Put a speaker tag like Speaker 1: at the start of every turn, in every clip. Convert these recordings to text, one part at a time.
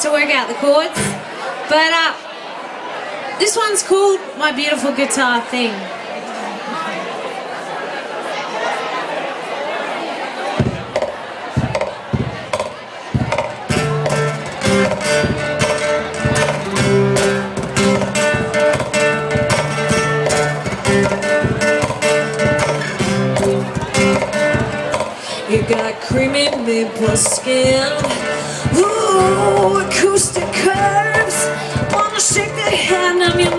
Speaker 1: to work out the chords. But uh, this one's called My Beautiful Guitar Thing. You got creamy maple skin Ooh, acoustic curves. Wanna shake hand your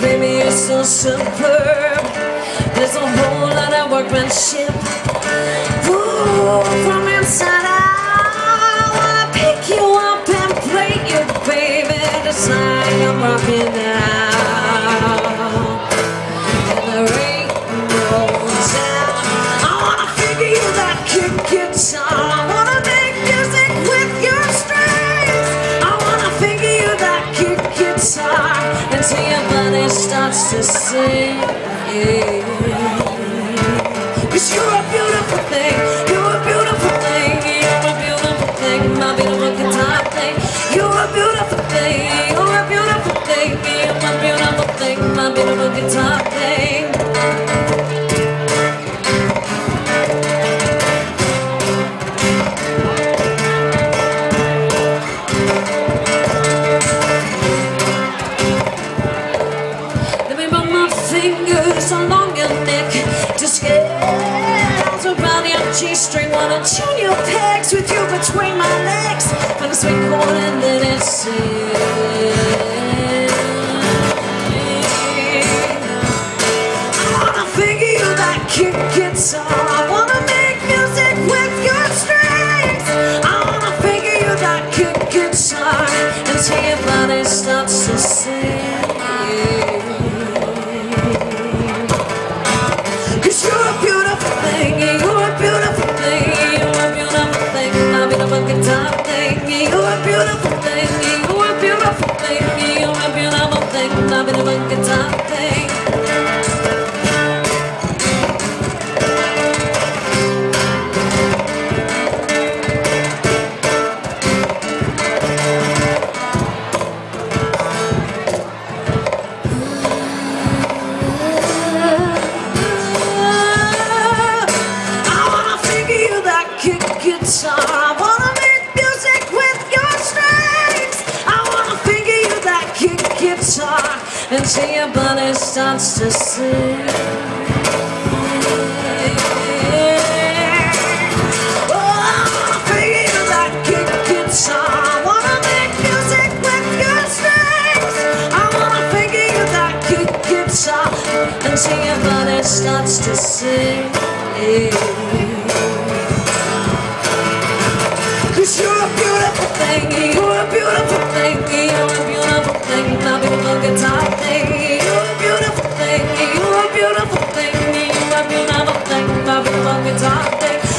Speaker 1: baby you're so superb. There's a whole lot of workmanship. Ooh, from inside out sing Cause you're a beautiful thing You're a beautiful thing You're a beautiful thing My beautiful guitar thing. You're a beautiful thing You're a beautiful thing You're a beautiful thing My beautiful guitar thing fingers along your neck to scales around your G-string. Wanna tune your pegs with you between my legs. Find a sweet chord and let it sing. I figure you that kick guitar. Thing, guitar until your body starts to sing. Oh, until your body starts to sing. Cause you're a beautiful thing, birthday.